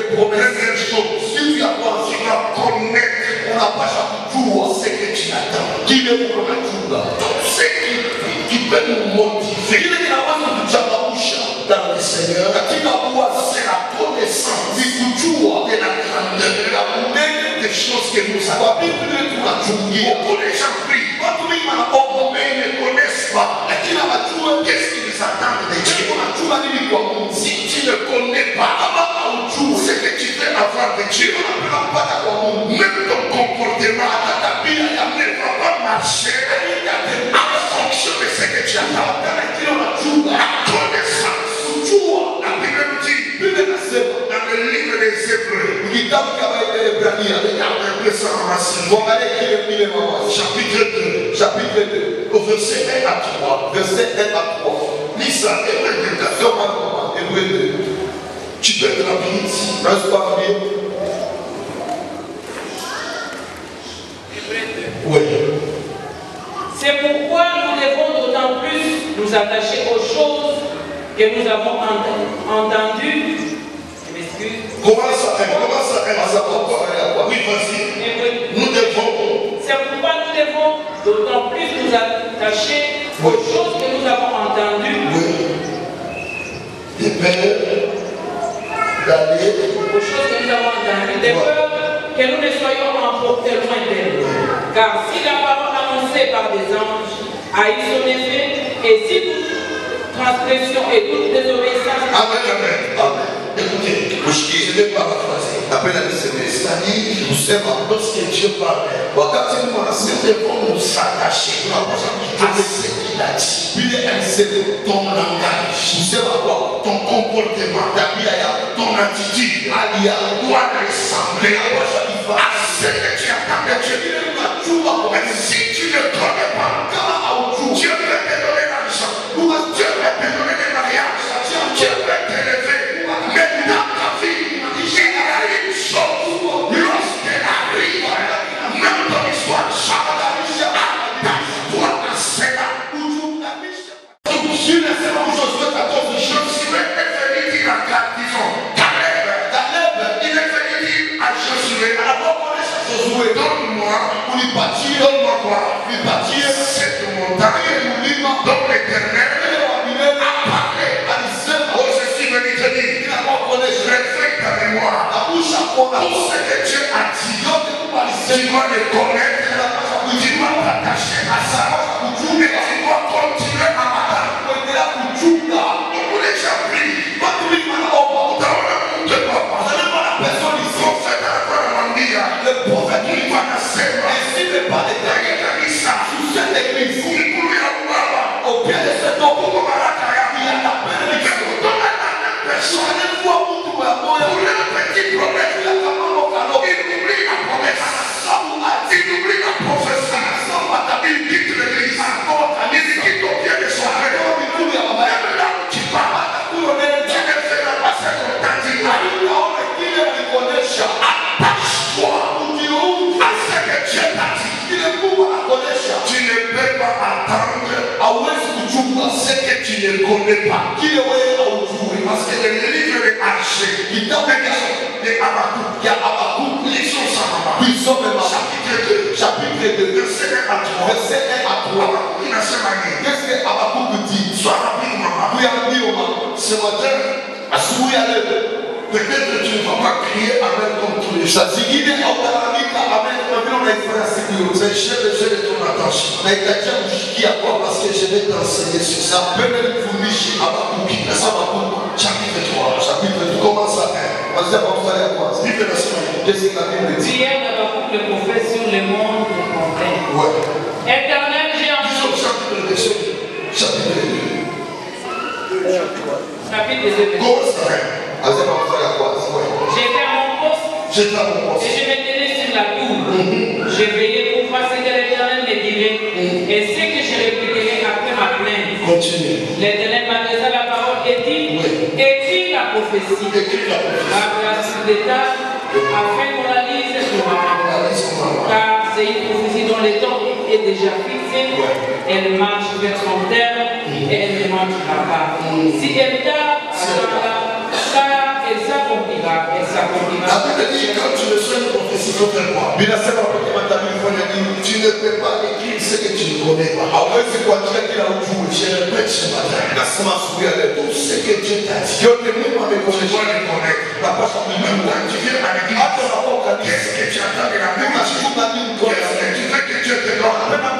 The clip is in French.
des promesses. Première chose, Kitu ya tu dois connaître unapasha kujua ce que tu attends. kile uko nachunga, Ce qui, qui peut nous motiver kile kinaweza kuchangamsha dans le Seigneur, katika c'est la connaissance ni kujua de la grandeur de la unene des choses que nous avons. Beaucoup de gens Dieu, unapenda kupata kwa Mungu, même ton comportement, ta tabia ne va pas marcher en fonction de ce que tu attends. La connaissance, la Bible dit dans le livre des Hébreux, Chapitre 2, chapitre 2 au verset 1 à 3. verset 1 à 3. Lis ça, Hébreux 2, Soma mama Hébreu 2. Tu peux. Unaweza kuambia Oui. C'est pourquoi nous devons d'autant plus nous attacher aux choses que nous avons ent- entendues. Je m'excuse. Commence à 1, commence à 1. Anza kwa kuangalia kwa Oui, vas-y. Hébreux. Nous devons C'est pourquoi nous devons d'autant plus nous attacher aux choses que nous avons entendues, oui, de peur d'aller aux choses que nous avons entendues, de peur que nous ne soyons emportés loin d'elles. Car si la parole annoncée par des anges a son effet, et si toute transgression et toute désobéissance Amen, amen. Amen. Écoutez, je vais paraphraser. Napenda niseme C'est-à-dire, kusema lorsque Dieu parle, wakati Mungu nous anasema devons nous attacher à ce qu'il a dit. vile alisema Ton langage, kusema kwa ton comportement, tabia yako ton attitude hali yako doit ressembler à ce que tu de Dieu. si tu ne connais pas, Cette montagne mlima dont l'éternel ile wa milele a parlé. alisema Oh, je suis venu te dire, inapokuonesha refais ta mémoire. nakusha kuona Tout ce que Dieu a dit, yote Mungu tu alisema dois le connaître, unapaswa tu kujua dois t'attacher à ça. kujua Et tu dois continuer à attendre. Ce que tu ne connais pas. kile wewe haujui. Parce que le livre de Archer, Kitabu de Habakkuk, ya Habakkuk, lisons ça là-bas. tuisome ma Chapitre 2, chapitre 2, verset 1 à 3. verset 1 à 3. Habakkuk inasema nini? Qu'est-ce que Habakkuk dit? Sois rapide, maman. Tuambie mama, Ce matin, asubuhi ya leo peut-être tu ne vas pas crier Amen comme tous les jours. saa zingine hautalalamika amen kama vile unaifanya siku yote. Mais j'ai besoin de ton attention. Parce que je vais t'enseigner sur ça. Chapitre 3. chapitre Tu 3 commences à 1. kuanzia kwa mstari wa kwanza. Bible nasema nini? Qu'est-ce que la Bible dit? D'Habakkuk le prophète sur le monde. Ouais. Éternel, j'ai entendu. chapitre 2. Chapitre 2. Chapitre 2. Commence à 1. Anzia kwa mstari wa kwanza. J'étais à mon poste et je me tenais sur la tour. Je veillais pour voir ce que l'Éternel me dirait et ce que je répéterais après ma plainte. Continue. L'Éternel m'adressa la parole et dit Oui. Écris la prophétie? Écris la prophétie? tâches afin qu'on la lise couramment. Car c'est une prophétie dont le temps est déjà fixé. Elle marche vers son terme et elle ne manquera pas. Si elle tarde, La Bible dit quand tu reçois une prophétie, montre-moi. Tu ne peux pas écrire ce que tu ne connais pas. Je répète ce matin. Tout ce que Dieu t'a dit. Dieu te même avec connaître. Même quand tu viens à l'église, qu'est-ce que tu attends de la même chose? Tu veux que Dieu te donne.